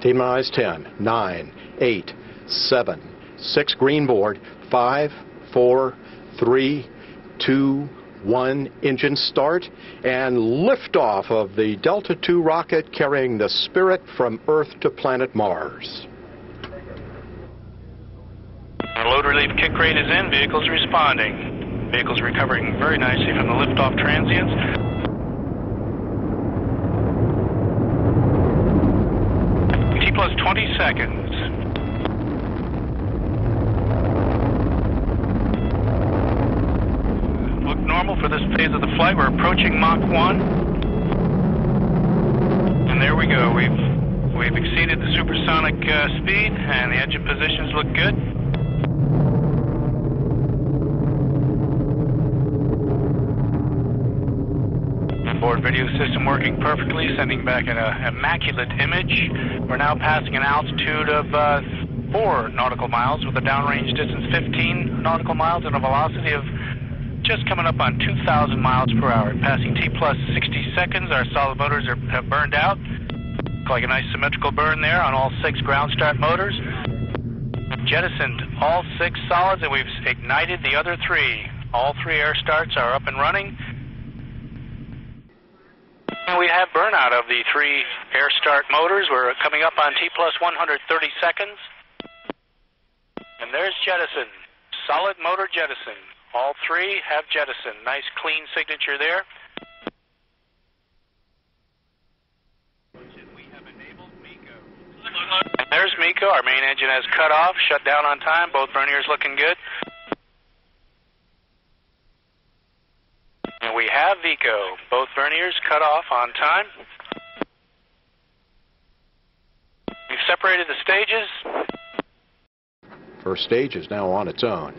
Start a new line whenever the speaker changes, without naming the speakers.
T minus 10, 9, 8, 7, 6 green board, 5, 4, 3, 2, 1 engine start and liftoff of the Delta II rocket carrying the Spirit from Earth to planet Mars.
Load relief kick rate is in, vehicles responding. Vehicles recovering very nicely from the liftoff transients. T plus 20 seconds. Look normal for this phase of the flight. We're approaching Mach 1. And there we go. We've we've exceeded the supersonic uh, speed and the engine positions look good. Board video system working perfectly, sending back an uh, immaculate image. We're now passing an altitude of uh, 4 nautical miles with a downrange distance 15 nautical miles and a velocity of just coming up on 2,000 miles per hour. Passing T plus 60 seconds, our solid motors are, have burned out. Look like a nice symmetrical burn there on all six ground start motors. Jettisoned all six solids and we've ignited the other three. All three air starts are up and running. We have burnout of the three air start motors. We're coming up on T plus 130 seconds. And there's jettison. Solid motor jettison. All three have jettison. Nice clean signature there. And there's MECO. Our main engine has cut off, shut down on time. Both verniers looking good. And we have VECO. Both verniers cut off on time. We've separated the stages.
First stage is now on its own.